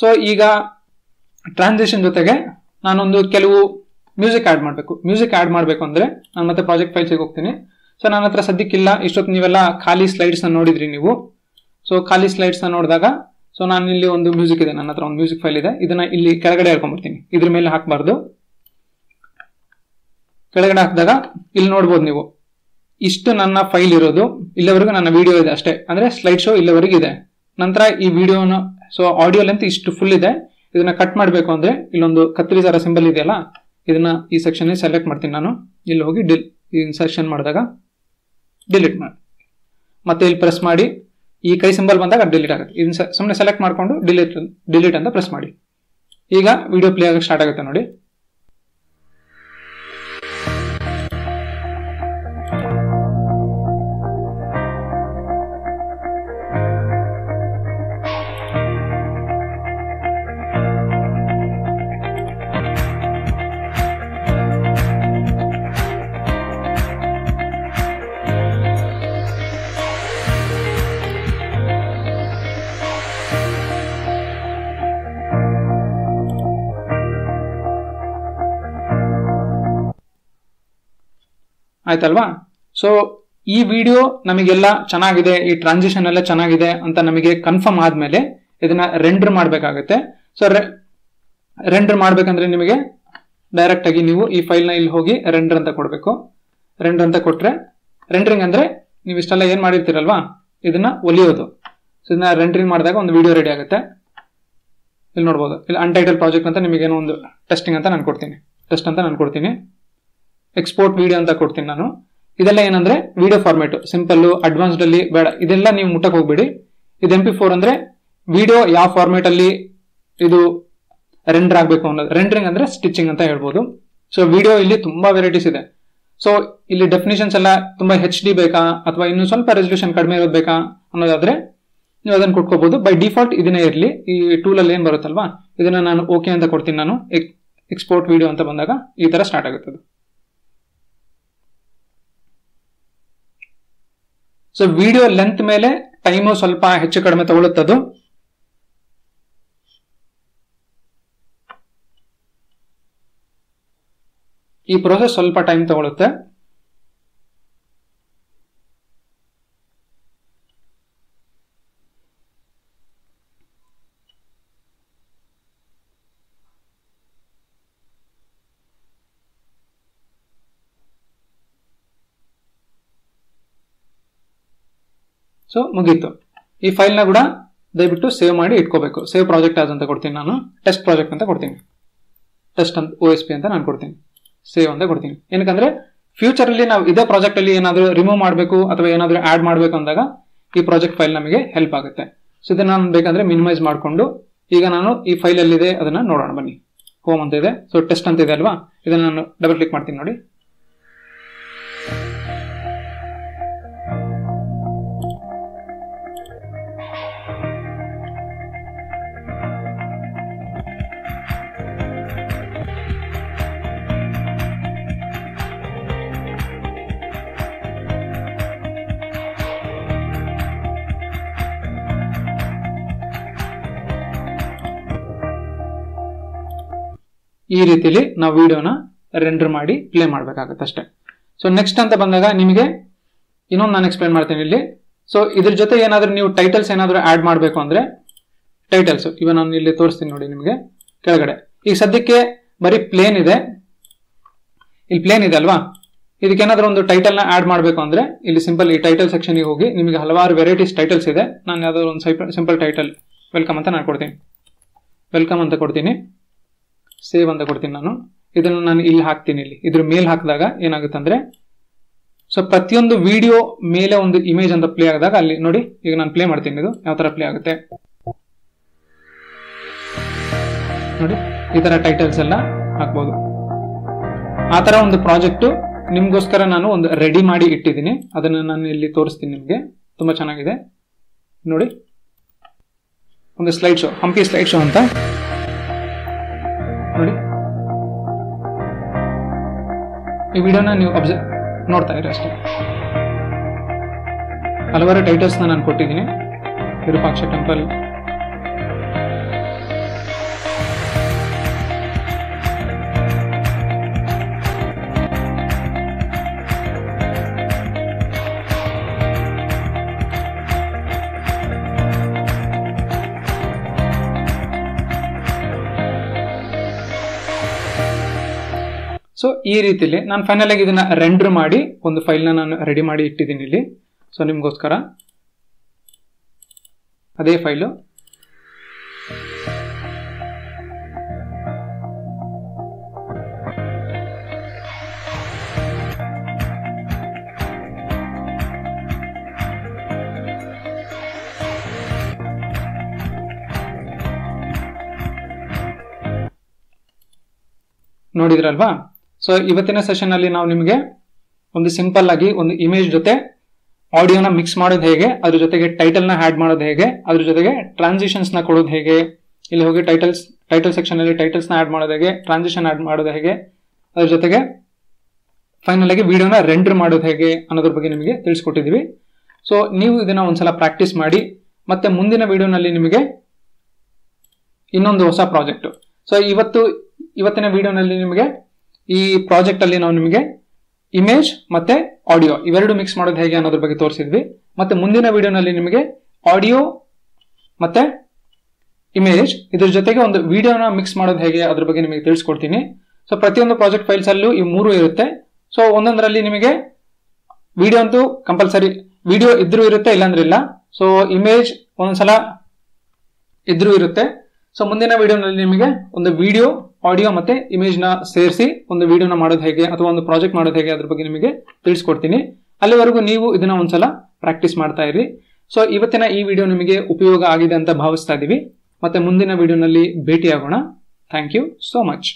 ಸೊ ಈಗ ಟ್ರಾನ್ಸಿಷನ್ ಜೊತೆಗೆ ನಾನೊಂದು ಕೆಲವು ಮ್ಯೂಸಿಕ್ ಆ್ಯಡ್ ಮಾಡಬೇಕು. ಮ್ಯೂಸಿಕ್ ಆ್ಯಡ್ ಮಾಡಬೇಕು ಅಂದರೆ ನಾನು ಮತ್ತೆ ಪ್ರಾಜೆಕ್ಟ್ ಫೈಲ್ಸಿಗೆ ಹೋಗ್ತೀನಿ. ಸೊ ನನ್ನ ಹತ್ರ ಸದ್ಯಕ್ಕಿಲ್ಲ, ಇಷ್ಟೊತ್ತು ನೀವೆಲ್ಲ ಖಾಲಿ ಸ್ಲೈಡ್ಸ್ನ ನೋಡಿದ್ರಿ ನೀವು. ಸೊ ಖಾಲಿ ಸ್ಲೈಡ್ಸ್ನ ನೋಡಿದಾಗ ಸೊ ನಾನು ಇಲ್ಲಿ ಒಂದು ಮ್ಯೂಸಿಕ್ ಇದೆ, ನನ್ನ ಹತ್ರ ಒಂದು ಮ್ಯೂಸಿಕ್ ಫೈಲ್ ಇದೆ. ಇದನ್ನ ಇಲ್ಲಿ ಕೆಳಗಡೆ ಹೇಳ್ಕೊಂಬರ್ತೀನಿ ಇದ್ರ ಮೇಲೆ ಹಾಕಬಾರ್ದು. ಕೆಳಗಡೆ ಹಾಕಿದಾಗ ಇಲ್ಲಿ ನೋಡ್ಬೋದು ನೀವು. ಇಷ್ಟು ನನ್ನ ಫೈಲ್ ಇರೋದು, ಇಲ್ಲಿವರೆಗೂ ನನ್ನ ವಿಡಿಯೋ ಇದೆ ಅಷ್ಟೇ. ಅಂದ್ರೆ ಸ್ಲೈಡ್ ಶೋ ಇಲ್ಲಿವರೆಗೂ ಇದೆ. ನಂತರ ಈ ವಿಡಿಯೋನ ಸೊ ಆಡಿಯೋ ಲೆಂತ್ ಇಷ್ಟು ಫುಲ್ ಇದೆ. ಇದನ್ನ ಕಟ್ ಮಾಡಬೇಕು ಅಂದ್ರೆ ಇಲ್ಲೊಂದು ಕತ್ತರಿ ಸರ ಸಿಂಬಲ್ ಇದೆಯಲ್ಲ, ಇದನ್ನ ಈ ಸೆಕ್ಷನ್ ಸೆಲೆಕ್ಟ್ ಮಾಡ್ತೀನಿ ನಾನು. ಇಲ್ಲಿ ಹೋಗಿ ಡಿಲ್ ಇನ್ಸರ್ಷನ್ ಮಾಡಿದಾಗ ಡಿಲೀಟ್ ಮಾಡಿ. ಮತ್ತೆ ಇಲ್ಲಿ ಪ್ರೆಸ್ ಮಾಡಿ. ಈ ಕೈ ಸಿಂಬಲ್ ಬಂದಾಗ ಡಿಲೀಟ್ ಆಗುತ್ತೆ. ಇದನ್ನ ಸುಮ್ಮನೆ ಸೆಲೆಕ್ಟ್ ಮಾಡಿಕೊಂಡು ಡಿಲೀಟ್ ಡಿಲೀಟ್ ಅಂತ ಪ್ರೆಸ್ ಮಾಡಿ. ಈಗ ವಿಡಿಯೋ ಪ್ಲೇ ಆಗಕ್ಕೆ ಸ್ಟಾರ್ಟ್ ಆಗುತ್ತೆ ನೋಡಿ. ಆಯ್ತಲ್ವಾ? ಸೊ ಈ ವಿಡಿಯೋ ನಮಗೆಲ್ಲ ಚೆನ್ನಾಗಿದೆ, ಈ ಟ್ರಾನ್ಸಿಷನ್ ಎಲ್ಲ ಚೆನ್ನಾಗಿದೆ ಅಂತ ನಮಗೆ ಕನ್ಫರ್ಮ್ ಆದ್ಮೇಲೆ ಇದನ್ನ ರೆಂಡರ್ ಮಾಡಬೇಕಾಗುತ್ತೆ. ಸೊ ರೆಂಡರ್ ಮಾಡ್ಬೇಕಂದ್ರೆ ನಿಮಗೆ ಡೈರೆಕ್ಟ್ ಆಗಿ ನೀವು ಈ ಫೈಲ್ನ ಇಲ್ಲಿ ಹೋಗಿ ರೆಂಡರ್ ಅಂತ ಕೊಡಬೇಕು. ರೆಂಡರ್ ಅಂತ ಕೊಟ್ರೆ ರೆಂಡರಿಂಗ್ ಅಂದ್ರೆ ನೀವು ಇಷ್ಟೆಲ್ಲ ಏನ್ ಮಾಡಿರ್ತೀರಲ್ವಾ? ಇದನ್ನ ಒಲಿಯೋದು. ಸೊ ಇದನ್ನ ರೆಂಡರಿಂಗ್ ಮಾಡಿದಾಗ ಒಂದು ವಿಡಿಯೋ ರೆಡಿ ಆಗುತ್ತೆ. ಇಲ್ಲಿ ನೋಡ್ಬೋದು. ಇಲ್ಲಿ ಅನ್ಟೈಟಲ್ ಪ್ರಾಜೆಕ್ಟ್ ಅಂತ ನಿಮಗೇನೋ ಒಂದು ಟೆಸ್ಟಿಂಗ್ ಅಂತ ನಾನು ಕೊಡ್ತೀನಿ. ಟೆಸ್ಟ್ ಅಂತ ನಾನು ಕೊಡ್ತೀನಿ. ಎಕ್ಸ್ಪೋರ್ಟ್ ವಿಡಿಯೋ ಅಂತ ಕೊಡ್ತೀನಿ ನಾನು. ಇದೆಲ್ಲ ಏನಂದ್ರೆ ವಿಡಿಯೋ ಫಾರ್ಮೇಟ್ ಸಿಂಪಲ್ ಅಡ್ವಾನ್ಸ್ಡ್ ಅಲ್ಲಿ ಬೇಡ. ಇದೆಲ್ಲ ನೀವು ಮುಟ್ಟಕ್ಕೆ ಹೋಗ್ಬೇಡಿ. ಇದು ಎಂ ಪಿ ಫೋರ್ ಅಂದ್ರೆ ವಿಡಿಯೋ ಯಾವ ಫಾರ್ಮೇಟ್ ಅಲ್ಲಿ ಇದು ರೆಂಡರ್ ಆಗಬೇಕು ಅನ್ನೋದು. ರೆಂಡರಿಂಗ್ ಅಂದ್ರೆ ಸ್ಟಿಚಿಂಗ್ ಅಂತ ಹೇಳ್ಬೋದು. ಸೊ ವಿಡಿಯೋ ಇಲ್ಲಿ ತುಂಬಾ ವೆರೈಟೀಸ್ ಇದೆ. ಸೊ ಇಲ್ಲಿ ಡೆಫಿನೇಷನ್ಸ್ ಎಲ್ಲ ತುಂಬಾ ಹೆಚ್ ಡಿ ಬೇಕಾ? ಅಥವಾ ಇನ್ನು ಸ್ವಲ್ಪ ರೆಸಲ್ಯೂಷನ್ ಕಡಿಮೆ ಇರೋದು ಬೇಕಾ? ಅನ್ನೋದಾದ್ರೆ ನೀವು ಅದನ್ನ ಕೊಟ್ಕೋಬಹುದು ಬೈ ಡಿಫಾಲ್ಟ್ ಇದನ್ನೇ ಇರಲಿ. ಈ ಟೂಲ್ ಅಲ್ಲಿ ಏನ್ ಬರುತ್ತಲ್ವಾ? ಇದನ್ನ ನಾನು ಓಕೆ ಅಂತ ಕೊಡ್ತೀನಿ ನಾನು. ಎಕ್ಸ್ಪೋರ್ಟ್ ವಿಡಿಯೋ ಅಂತ ಬಂದಾಗ ಈ ತರ ಸ್ಟಾರ್ಟ್ ಆಗುತ್ತೆ ಸೊ ವಿಡಿಯೋ ಲೆಂತ್ ಮೇಲೆ ಟೈಮು ಸ್ವಲ್ಪ ಹೆಚ್ಚು ಕಡಿಮೆ ತಗೊಳುತ್ತದು ಈ ಪ್ರೋಸೆಸ್ ಸ್ವಲ್ಪ ಟೈಮ್ ತಗೊಳುತ್ತೆ ಸೊ ಮುಗೀತು. ಈ ಫೈಲ್ನ ಕೂಡ ದಯವಿಟ್ಟು ಸೇವ್ ಮಾಡಿ ಇಟ್ಕೋಬೇಕು. ಸೇವ್ ಪ್ರಾಜೆಕ್ಟ್ ಆಸ್ ಅಂತ ಕೊಡ್ತೀನಿ ನಾನು. ಟೆಸ್ಟ್ ಪ್ರಾಜೆಕ್ಟ್ ಅಂತ ಕೊಡ್ತೀನಿ. ಟೆಸ್ಟ್ ಅಂತ ಓ ಎಸ್ ಪಿ ಅಂತ ನಾನು ಕೊಡ್ತೀನಿ. ಸೇವ್ ಅಂತ ಕೊಡ್ತೀನಿ. ಏನಕ್ಕಂದ್ರೆ ಫ್ಯೂಚರ್ ಅಲ್ಲಿ ನಾವು ಇದೇ ಪ್ರಾಜೆಕ್ಟ್ ಅಲ್ಲಿ ಏನಾದರೂ ರಿಮೂವ್ ಮಾಡಬೇಕು ಅಥವಾ ಏನಾದರೂ ಆಡ್ ಮಾಡಬೇಕು ಅಂದಾಗ ಈ ಪ್ರಾಜೆಕ್ಟ್ ಫೈಲ್ ನಮಗೆ ಹೆಲ್ಪ್ ಆಗುತ್ತೆ. ಸೊ ಇದನ್ನ ನಾನು ಬೇಕಂದ್ರೆ ಮಿನಿಮೈಸ್ ಮಾಡಿಕೊಂಡು ಈಗ ನಾನು ಈ ಫೈಲ್ ಎಲ್ಲಿದೆ ಅದನ್ನ ನೋಡೋಣ ಬನ್ನಿ. ಹೋಮ್ ಅಂತ ಇದೆ. ಸೊ ಟೆಸ್ಟ್ ಅಂತ ಇದೆ ಅಲ್ವಾ? ಇದನ್ನ ನಾನು ಡಬಲ್ ಕ್ಲಿಕ್ ಮಾಡ್ತೀನಿ ನೋಡಿ. ಈ ರೀತಿಲಿ ನಾವು ವಿಡಿಯೋನ ರೆಂಡರ್ ಮಾಡಿ ಪ್ಲೇ ಮಾಡಬೇಕಾಗುತ್ತೆ ಅಷ್ಟೇ. ಸೊ ನೆಕ್ಸ್ಟ್ ಅಂತ ಬಂದಾಗ ನಿಮಗೆ ಇನ್ನೊಂದು ನಾನು ಎಕ್ಸ್ಪ್ಲೈನ್ ಮಾಡ್ತೀನಿ ಇಲ್ಲಿ. ಸೊ ಇದ್ರ ಜೊತೆ ಏನಾದರೂ ನೀವು ಟೈಟಲ್ಸ್ ಏನಾದರೂ ಆ್ಯಡ್ ಮಾಡಬೇಕು ಅಂದರೆ ಟೈಟಲ್ಸ್ ಇವ ನಾನು ಇಲ್ಲಿ ತೋರಿಸ್ತೀನಿ ನೋಡಿ ನಿಮಗೆ ಕೆಳಗಡೆ. ಈಗ ಸದ್ಯಕ್ಕೆ ಬರೀ ಪ್ಲೇನ್ ಇದೆ. ಇಲ್ಲಿ ಪ್ಲೇನ್ ಇದೆ ಅಲ್ವಾ? ಇದಕ್ಕೇನಾದರೂ ಒಂದು ಟೈಟಲ್ನ ಆ್ಯಡ್ ಮಾಡಬೇಕು ಅಂದರೆ ಇಲ್ಲಿ ಸಿಂಪಲ್ ಈ ಟೈಟಲ್ ಸೆಕ್ಷನಿಗೆ ಹೋಗಿ ನಿಮಗೆ ಹಲವಾರು ವೆರೈಟೀಸ್ ಟೈಟಲ್ಸ್ ಇದೆ. ನಾನು ಯಾವುದಾದ್ರು ಒಂದು ಸಿಂಪಲ್ ಟೈಟಲ್ ವೆಲ್ಕಮ್ ಅಂತ ನಾನು ಕೊಡ್ತೀನಿ. ವೆಲ್ಕಮ್ ಅಂತ ಕೊಡ್ತೀನಿ. ಸೇವ್ ಅಂತ ಕೊಡ್ತೀನಿ ನಾನು. ಇದನ್ನು ನಾನು ಇಲ್ಲಿ ಹಾಕ್ತೀನಿ ಇಲ್ಲಿ. ಇದ್ರ ಮೇಲೆ ಹಾಕಿದಾಗ ಏನಾಗುತ್ತೆ ಅಂದ್ರೆ ಸೊ ಪ್ರತಿಯೊಂದು ವಿಡಿಯೋ ಮೇಲೆ ಒಂದು ಇಮೇಜ್ ಅಂತ ಪ್ಲೇ ಆದಾಗ ಅಲ್ಲಿ ನೋಡಿ, ಈಗ ನಾನು ಪ್ಲೇ ಮಾಡ್ತೀನಿ ಇದು. ಯಾವ ತರ ಪ್ಲೇ ಆಗುತ್ತೆ? ನೋಡಿ, ಈ ತರ ಟೈಟಲ್ಸ್ ಎಲ್ಲ ಹಾಕ್ಬೋದು. ಆ ತರ ಒಂದು ಪ್ರಾಜೆಕ್ಟ್ ನಿಮ್ಗೋಸ್ಕರ ನಾನು ಒಂದು ರೆಡಿ ಮಾಡಿ ಇಟ್ಟಿದ್ದೀನಿ. ಅದನ್ನು ನಾನು ಇಲ್ಲಿ ತೋರಿಸ್ತೀನಿ ನಿಮಗೆ. ತುಂಬಾ ಚೆನ್ನಾಗಿದೆ. ನೋಡಿ, ಒಂದು slide show Hampi slide show ಅಂತ. ನೋಡಿ. ಈ ವಿಡಿಯೋನ ನೀವು ಅಬ್ಸರ್ವ್ ನೋಡ್ತಾ ಇರಿ ಅಷ್ಟೇ. ಹಲವಾರು ಟೈಟಲ್ಸ್ನ ನಾನು ಕೊಟ್ಟಿದ್ದೀನಿ. ವಿರೂಪಾಕ್ಷ ಟೆಂಪಲ್ ಈ ರೀತಿಲಿ ನಾನು ಫೈನಲ್ ಆಗಿ ಇದನ್ನ ರೆಂಡರ್ ಮಾಡಿ ಒಂದು ಫೈಲ್ನ ನಾನು ರೆಡಿ ಮಾಡಿ ಇಟ್ಟಿದ್ದೀನಿ ಇಲ್ಲಿ. ಸೊ ನಿಮಗೋಸ್ಕರ ಅದೇ ಫೈಲು ನೋಡಿದ್ರಲ್ವಾ? ಸೊ ಇವತ್ತಿನ ಸೆಷನ್ ಅಲ್ಲಿ ನಾವು ನಿಮಗೆ ಒಂದು ಸಿಂಪಲ್ ಆಗಿ ಒಂದು ಇಮೇಜ್ ಜೊತೆ ಆಡಿಯೋನ ಮಿಕ್ಸ್ ಮಾಡೋದು ಹೇಗೆ, ಅದ್ರ ಜೊತೆಗೆ ಟೈಟಲ್ನ ಆಡ್ ಮಾಡೋದು ಹೇಗೆ, ಅದ್ರ ಜೊತೆಗೆ ಟ್ರಾನ್ಸಿಷನ್ಸ್ನ ಕೊಡೋದು ಹೇಗೆ, ಇಲ್ಲಿ ಹೋಗಿ ಟೈಟಲ್ಸ್ ಟೈಟಲ್ ಸೆಕ್ಷನ್ ಅಲ್ಲಿ ಟೈಟಲ್ಸ್ನ ಆಡ್ ಮಾಡೋದು ಹೇಗೆ ಟ್ರಾನ್ಸಿಷನ್ ಆಡ್ ಮಾಡೋದು ಹೇಗೆ, ಅದ್ರ ಜೊತೆಗೆ ಫೈನಲ್ ಆಗಿ ವಿಡಿಯೋನ ರೆಂಡರ್ ಮಾಡೋದು ಹೇಗೆ ಅನ್ನೋದ್ರ ಬಗ್ಗೆ ನಿಮಗೆ ತಿಳಿಸ್ಕೊಟ್ಟಿದ್ದೀವಿ ಸೊ ನೀವು ಇದನ್ನ ಒಂದ್ಸಲ ಪ್ರಾಕ್ಟೀಸ್ ಮಾಡಿ, ಮತ್ತೆ ಮುಂದಿನ ವಿಡಿಯೋನಲ್ಲಿ ನಿಮಗೆ ಇನ್ನೊಂದು ಹೊಸ ಪ್ರಾಜೆಕ್ಟ್ ಸೊ ಇವತ್ತು, ಇವತ್ತಿನ ವಿಡಿಯೋನಲ್ಲಿ ನಿಮಗೆ ಈ ಪ್ರಾಜೆಕ್ಟ್ ಅಲ್ಲಿ ನಾವು ನಿಮಗೆ ಇಮೇಜ್ ಮತ್ತೆ ಆಡಿಯೋ ಇವೆರಡು ಮಿಕ್ಸ್ ಮಾಡೋದು ಹೇಗೆ ಅನ್ನೋದ್ರ ಬಗ್ಗೆ ತೋರಿಸಿದ್ವಿ. ಮತ್ತೆ ಮುಂದಿನ ವಿಡಿಯೋನಲ್ಲಿ ನಿಮಗೆ ಆಡಿಯೋ ಮತ್ತೆ ಇಮೇಜ್ ಇದ್ರ ಜೊತೆಗೆ ಒಂದು ವಿಡಿಯೋನ ಮಿಕ್ಸ್ ಮಾಡೋದು ಹೇಗೆ ಅದ್ರ ಬಗ್ಗೆ ನಿಮಗೆ ತಿಳಿಸ್ಕೊಡ್ತೀನಿ. ಸೊ ಪ್ರತಿಯೊಂದು ಪ್ರಾಜೆಕ್ಟ್ ಫೈಲ್ಸ್ ಅಲ್ಲೂ ಈ ಮೂರು ಇರುತ್ತೆ. ಸೊ ಒಂದೊಂದರಲ್ಲಿ ನಿಮಗೆ ವಿಡಿಯೋ ಅಂತೂ ಕಂಪಲ್ಸರಿ ವಿಡಿಯೋ ಇದ್ರೂ ಇರುತ್ತೆ, ಇಲ್ಲಾಂದ್ರೆ ಇಲ್ಲ. ಸೊ ಇಮೇಜ್ ಒಂದ್ಸಲ ಇದ್ರೂ ಇರುತ್ತೆ. ಸೊ ಮುಂದಿನ ವಿಡಿಯೋನಲ್ಲಿ ನಿಮಗೆ ಒಂದು ವಿಡಿಯೋ ಆಡಿಯೋ ಮತ್ತೆ ಇಮೇಜ್ನ ಸೇರಿಸಿ ಒಂದು ವಿಡಿಯೋನ ಮಾಡೋದು ಹೇಗೆ ಅಥವಾ ಒಂದು ಪ್ರಾಜೆಕ್ಟ್ ಮಾಡೋದು ಹೇಗೆ ಅದ್ರ ಬಗ್ಗೆ ನಿಮಗೆ ತಿಳಿಸ್ಕೊಡ್ತೀನಿ. ಅಲ್ಲಿವರೆಗೂ ನೀವು ಇದನ್ನ ಒಂದ್ಸಲ ಪ್ರಾಕ್ಟೀಸ್ ಮಾಡ್ತಾ ಇರಿ ಸೊ ಇವತ್ತಿನ ಈ ವಿಡಿಯೋ ನಿಮಗೆ ಉಪಯೋಗ ಆಗಿದೆ ಅಂತ ಭಾವಿಸ್ತಾ ಇದ್ದೀವಿ ಮತ್ತೆ ಮುಂದಿನ ವಿಡಿಯೋನಲ್ಲಿ ಭೇಟಿಯಾಗೋಣ. Thank you so much